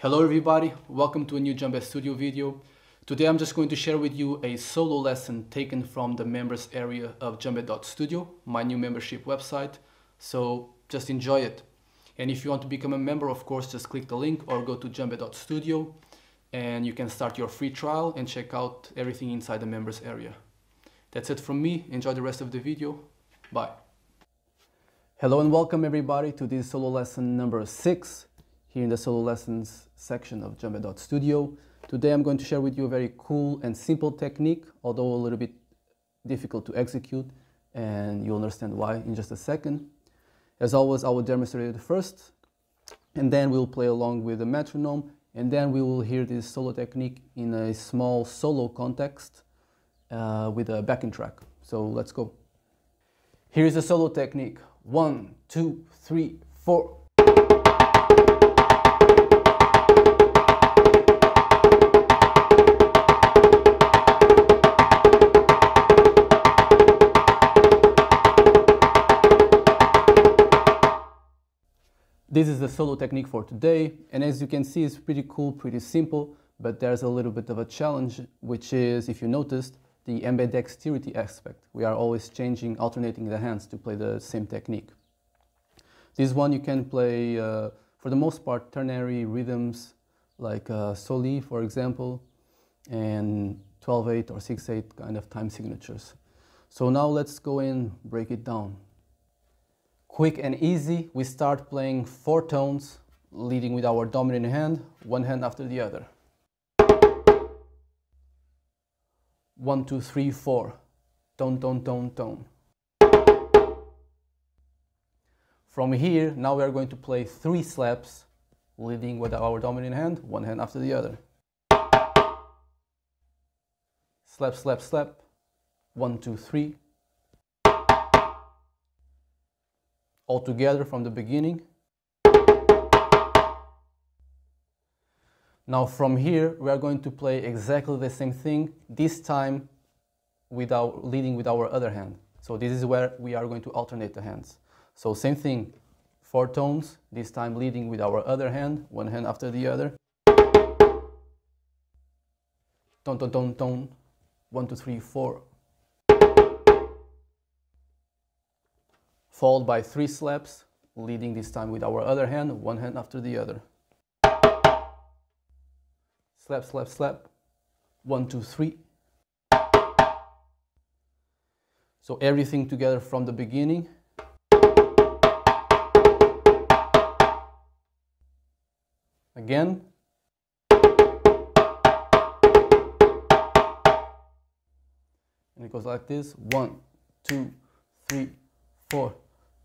Hello everybody, welcome to a new Djembe Studio video. Today I'm just going to share with you a solo lesson taken from the members area of Djembe.studio, my new membership website. So just enjoy it. And if you want to become a member, of course, just click the link or go to Djembe.studio and you can start your free trial and check out everything inside the members area. That's it from me. Enjoy the rest of the video. Bye. Hello and welcome everybody to this solo lesson number six here in the solo lessons section of Studio. Today I'm going to share with you a very cool and simple technique, although a little bit difficult to execute and you'll understand why in just a second. As always, I will demonstrate it first and then we'll play along with the metronome and then we will hear this solo technique in a small solo context uh, with a backing track. So let's go. Here is the solo technique. One, two, three, four. This is the solo technique for today, and as you can see, it's pretty cool, pretty simple, but there's a little bit of a challenge, which is, if you noticed, the ambidexterity aspect. We are always changing, alternating the hands to play the same technique. This one you can play, uh, for the most part, ternary rhythms like uh, Soli, for example, and 12-8 or 6-8 kind of time signatures. So now let's go and break it down. Quick and easy, we start playing four tones, leading with our dominant hand, one hand after the other. One, two, three, four. Tone, tone, tone, tone. From here, now we are going to play three slaps, leading with our dominant hand, one hand after the other. Slap, slap, slap. One, two, three. All together from the beginning. Now from here, we are going to play exactly the same thing, this time without leading with our other hand. So this is where we are going to alternate the hands. So same thing, four tones, this time leading with our other hand, one hand after the other. Tone, tone, tone, tone, one, two, three, four. Followed by three slaps, leading this time with our other hand, one hand after the other slap, slap, slap. One, two, three. So everything together from the beginning. Again. And it goes like this. One, two, three, four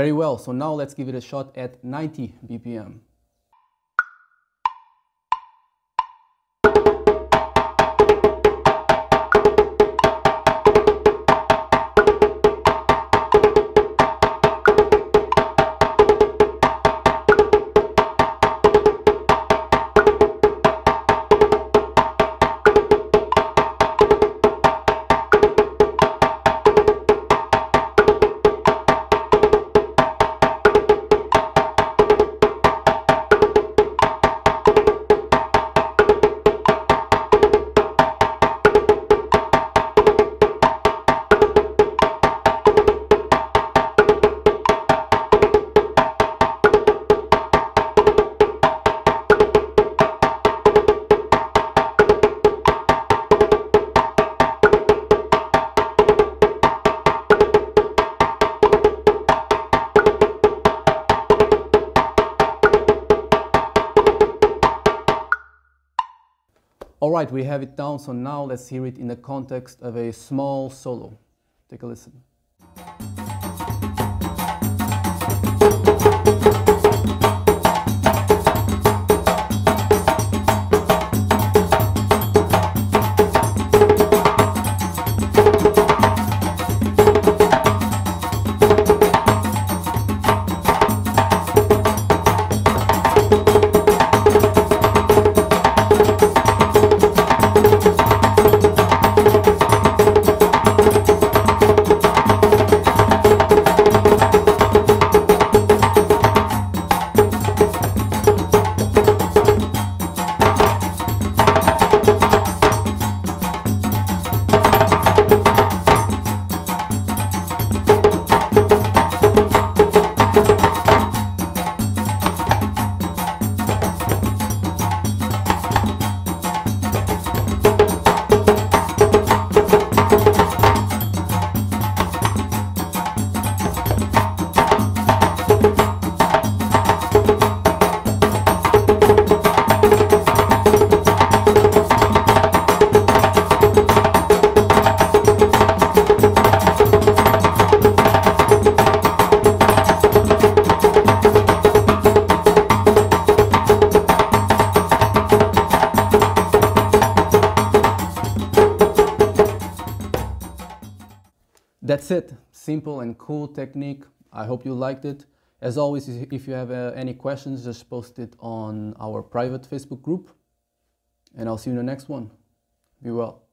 Very well, so now let's give it a shot at 90 BPM. All right, we have it down, so now let's hear it in the context of a small solo. Take a listen. That's it. Simple and cool technique. I hope you liked it. As always, if you have uh, any questions, just post it on our private Facebook group. And I'll see you in the next one. Be well.